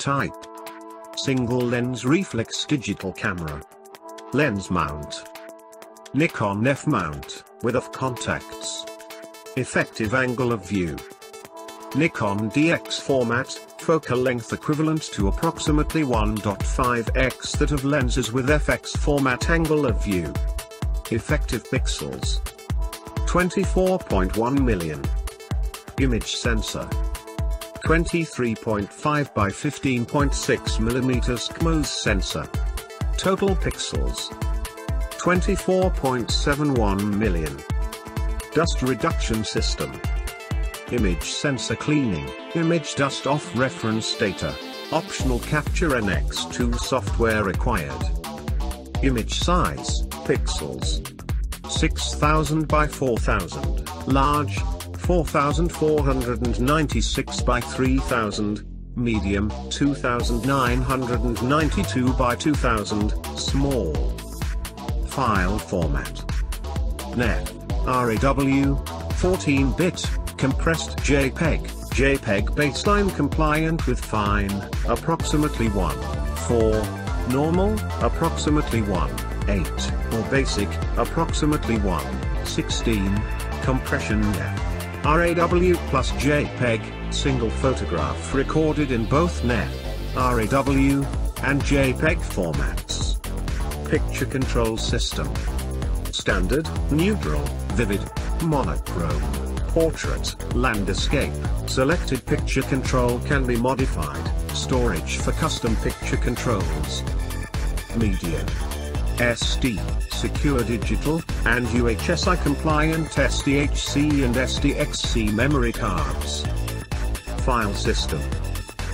Type. Single lens reflex digital camera. Lens mount. Nikon F mount, with AF contacts. Effective angle of view. Nikon DX format, focal length equivalent to approximately 1.5x that of lenses with FX format angle of view. Effective pixels. 24.1 million. Image sensor. 23.5 by 15.6 mm CMOS sensor. Total pixels. 24.71 million. Dust reduction system. Image sensor cleaning, image dust off reference data. Optional capture NX2 software required. Image size, pixels. 6000 by 4000, large, 4496 by 3000, medium, 2992 by 2000, small. File format. NEF, RAW, 14-bit, compressed JPEG, JPEG baseline compliant with fine, approximately 1, 4, normal, approximately 1, 8, or basic, approximately 1, 16, compression NEF. RAW plus JPEG, single photograph recorded in both NEF, RAW, and JPEG formats. Picture control system. Standard, neutral, vivid, monochrome, portrait, landscape. Selected picture control can be modified, storage for custom picture controls. Media. SD, Secure Digital, and UHSI compliant SDHC and SDXC memory cards. File System.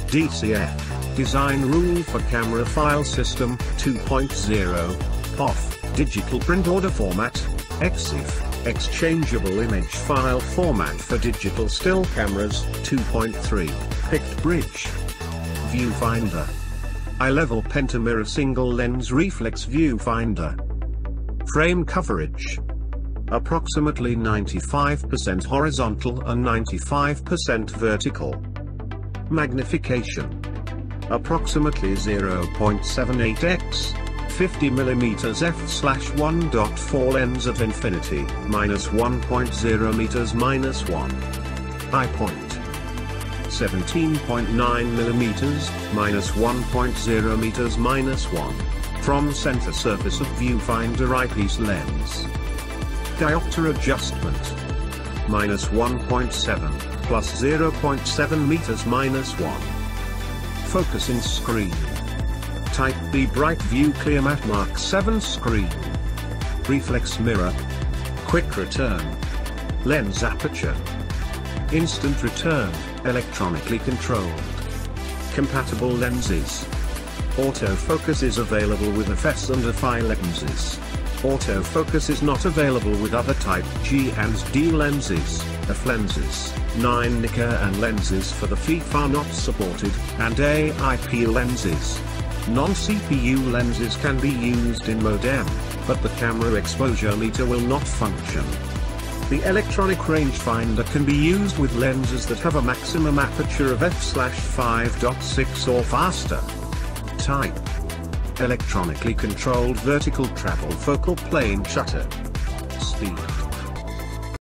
DCF, Design Rule for Camera File System 2.0, POF, Digital Print Order Format, EXIF, Exchangeable Image File Format for Digital Still Cameras 2.3, Pict Bridge. Viewfinder. Eye-level pentamirror single lens reflex viewfinder. Frame coverage. Approximately 95% horizontal and 95% vertical. Magnification. Approximately 0.78x, 50mm f/1.4 lens at infinity, minus 1.0 meters minus 1. Eye point. 17.9mm, minus 1.0 meters minus 1. From center surface of viewfinder eyepiece lens. Diopter adjustment. Minus 1.7, plus 0.7 meters minus 1. Focusing screen. Type B Bright View Clear Matte Mark 7 screen. Reflex mirror. Quick return. Lens aperture. Instant return, electronically controlled. Compatible lenses. Autofocus is available with FS and FI lenses. Autofocus is not available with other Type G and D lenses, F lenses, 9 Nikon and lenses for the FIF are not supported, and AIP lenses. Non-CPU lenses can be used in modem, but the camera exposure meter will not function. The electronic rangefinder can be used with lenses that have a maximum aperture of f/5.6 or faster. Type. Electronically controlled vertical travel focal plane shutter. Speed.